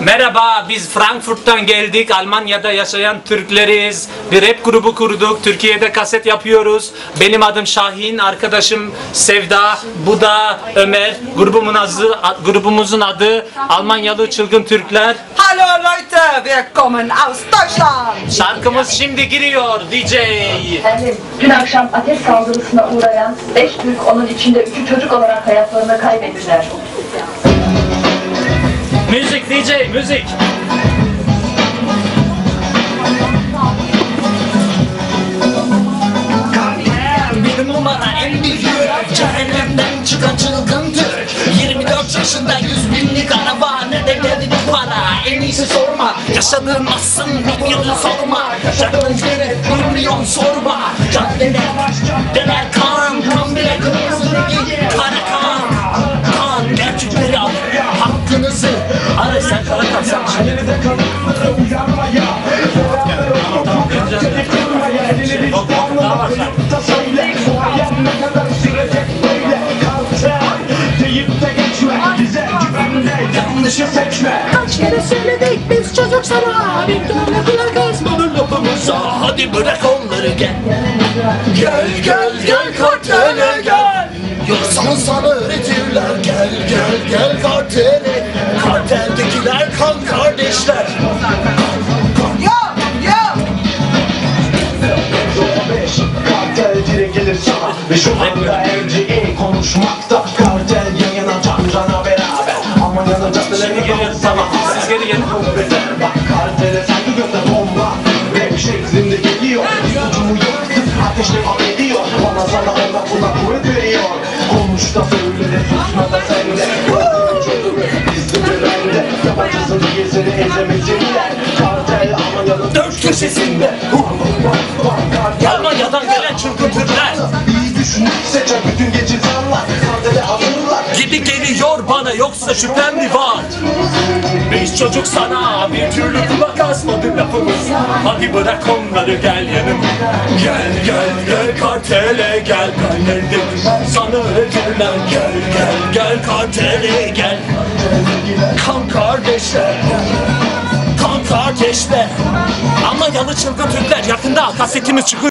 Merhaba, biz Frankfurt'tan geldik. Almanya'da yaşayan Türkleriz. Bir rap grubu kurduk. Türkiye'de kaset yapıyoruz. Benim adım Şahin, arkadaşım Sevda, bu da Ömer. Grubumun adı, grubumuzun adı Almanyalı Çılgın Türkler. Hallo Leute, wir kommen aus Deutschland. Şarkımız şimdi giriyor DJ. Efendim, dün akşam ateş saldırısına uğrayan 5 Türk, onun içinde 3'ü çocuk olarak hayatlarını kaybettiler. Müzik. Bir numara en büyük çıkan çılgın Türk. 24 yaşında 100 binlik araba. Ne de geldi para? En iyisi sorma. Yaşadığın aslın bir sorma. Yaşadığın yeri milyon sorma. Caddeler Caddeler Ara sen kara kan sen şimdi Yanlışı seçme Kaç kere söyledik biz çocuk sana Bir tane kulak asmadın lafımıza Hadi bırak onları gel. Gel gel gel kartele gel. Yoksa sana öğretirler. Gel gel gel kartele Karteldekiler kan kardeşler. Yo, yo. Kartel dire gelir sana. Ve şu anda LGE konuşmakta. Kartel yan yana can cana beraber Aman yana caddelerine geliyor, tamam. Siz geri gelin. Bak kartele saygı göster bomba. Rap şeklinde geliyor. Suçumu yaktık ateşle devam ediyor. Bana sana ona buna kuvvet veriyor. Konuş da söyle de susma da sen de köşesinde Almanya'dan gelen çılgın İyi düşün seçer bütün gece zanlar Kartele hazırlar Gibi geliyor bana yoksa şüphem mi var? Biz çocuk sana bir türlü kulak asmadı lafımız. Hadi bırak onları gel yanıma. Gel gel gel kartele gel. Kallerinde sana öğretirler Gel gel. Gel kartele gel. Kan kardeşler Kardeşler Ama yalı çılgın Türkler yakında kasetimiz çıkıyor